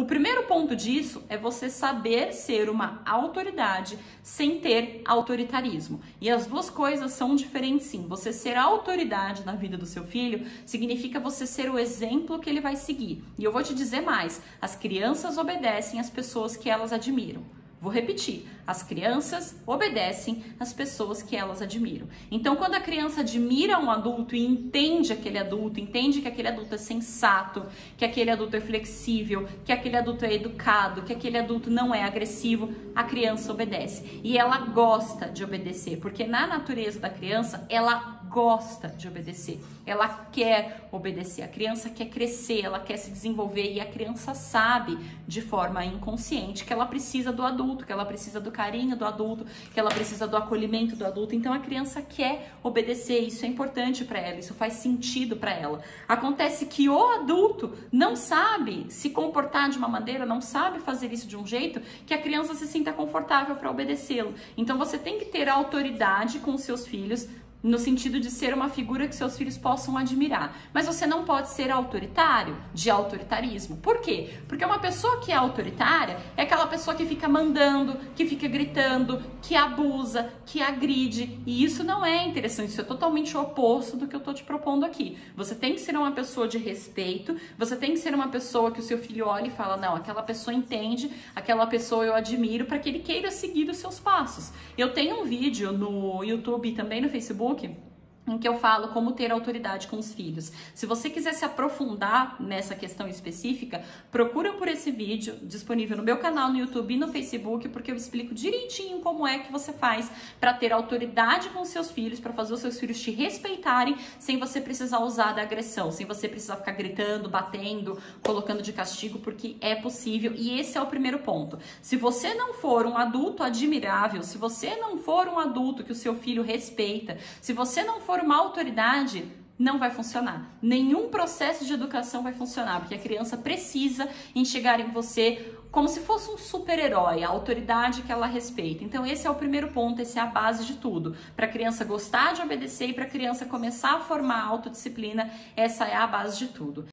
O primeiro ponto disso é você saber ser uma autoridade sem ter autoritarismo. E as duas coisas são diferentes sim. Você ser autoridade na vida do seu filho significa você ser o exemplo que ele vai seguir. E eu vou te dizer mais: as crianças obedecem às pessoas que elas admiram. Vou repetir: as crianças obedecem às pessoas que elas admiram. Então, quando a criança admira um adulto e entende aquele adulto, entende que aquele adulto é sensato, que aquele adulto é flexível, que aquele adulto é educado, que aquele adulto não é agressivo, a criança obedece. E ela gosta de obedecer, porque na natureza da criança, ela gosta de obedecer, ela quer obedecer. A criança quer crescer, ela quer se desenvolver e a criança sabe de forma inconsciente que ela precisa do adulto, que ela precisa do carinho do adulto, que ela precisa do acolhimento do adulto. Então a criança quer obedecer, isso é importante para ela, isso faz sentido para ela. Acontece que o adulto não sabe se comportar de uma maneira, não sabe fazer isso de um jeito que a criança se sinta confortável para obedecê-lo. Então você tem que ter autoridade com seus filhos no sentido de ser uma figura que seus filhos possam admirar. Mas você não pode ser autoritário, de autoritarismo. Por quê? Porque uma pessoa que é autoritária é aquela pessoa que fica mandando, que fica gritando, que abusa, que agride. E isso não é interessante, isso é totalmente o oposto do que eu tô te propondo aqui. Você tem que ser uma pessoa de respeito, você tem que ser uma pessoa que o seu filho olha e fala: não, aquela pessoa entende, aquela pessoa eu admiro, para que ele queira seguir os seus passos. Eu tenho um vídeo no YouTube e também no Facebook Facebook em que eu falo como ter autoridade com os filhos. Se você quiser se aprofundar nessa questão específica, procura por esse vídeo disponível no meu canal no YouTube e no Facebook, porque eu explico direitinho como é que você faz para ter autoridade com os seus filhos, para fazer os seus filhos te respeitarem sem você precisar usar da agressão, sem você precisar ficar gritando, batendo, colocando de castigo, porque é possível e esse é o primeiro ponto. Se você não for um adulto admirável, se você não for um adulto que o seu filho respeita, se você não for for uma autoridade, não vai funcionar. Nenhum processo de educação vai funcionar, porque a criança precisa enxergar em você como se fosse um super-herói, a autoridade que ela respeita. Então, esse é o primeiro ponto, essa é a base de tudo. Para a criança gostar de obedecer e para a criança começar a formar autodisciplina, essa é a base de tudo.